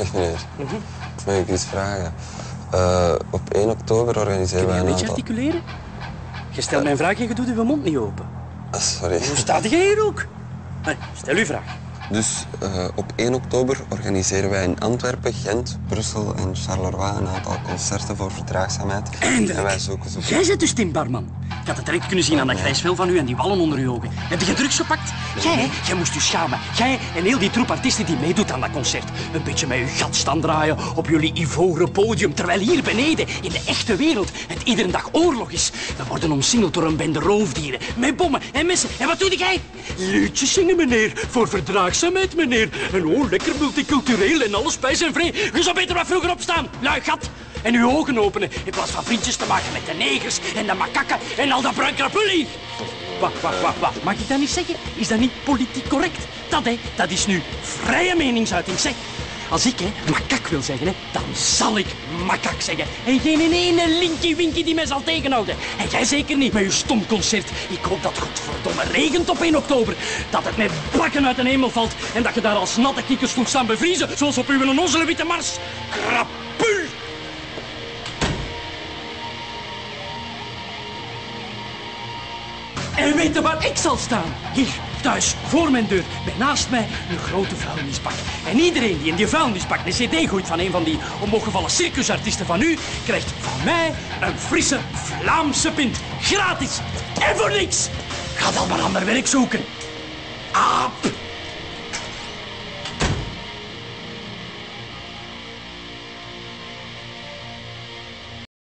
Dag meneer. Mag ik iets vragen? Eh, op 1 oktober organiseren Kun je wij een een beetje aantal... articuleren? Je stelt mij een vraag en je doet je mond niet open. Ah, sorry. Hoe staat jij hier ook? Stel uw vraag. Dus eh, op 1 oktober organiseren wij in Antwerpen, Gent, Brussel en Charleroi een aantal concerten voor verdraagzaamheid. Eindelijk. En wij zoeken zo... Jij bent dus Tim Barman. Ik had het direct kunnen zien aan dat grijs vel van u en die wallen onder uw ogen. Heb je drugs gepakt? Jij, jij moest u schamen. Jij en heel die troep artiesten die meedoet aan dat concert. Een beetje met uw gat staan draaien op jullie ivoren podium. Terwijl hier beneden, in de echte wereld, het iedere dag oorlog is. We worden omsingeld door een bende roofdieren. Met bommen en messen. En wat doe jij? Liedjes zingen, meneer. Voor verdraagzaamheid, meneer. En oh, lekker multicultureel en alles bij zijn vrij. Je zou beter wat vroeger opstaan. Lui gat. En uw ogen openen in plaats van vriendjes te maken met de negers en de makakken en al dat bruinkrapullie. Wacht, wacht, wacht, wacht. Mag ik dat niet zeggen? Is dat niet politiek correct? Dat, hè, dat is nu vrije meningsuiting, zeg. Als ik, hè, makak wil zeggen, hè, dan zal ik makak zeggen. En geen ene linky winky die mij zal tegenhouden. En jij zeker niet met je stom concert. Ik hoop dat het godverdomme regent op 1 oktober. Dat het met bakken uit de hemel valt. En dat je daar als natte kikkers moet staan bevriezen. Zoals op uw onnozele witte mars. Krapul! En weet je waar ik zal staan? Hier, thuis, voor mijn deur, met naast mij een grote vuilnisbak. En iedereen die in die vuilnisbak een cd gooit van een van die omhooggevallen circusartiesten van u, krijgt van mij een frisse Vlaamse pint. Gratis. En voor niks. Ga dan maar ander werk zoeken. Aap.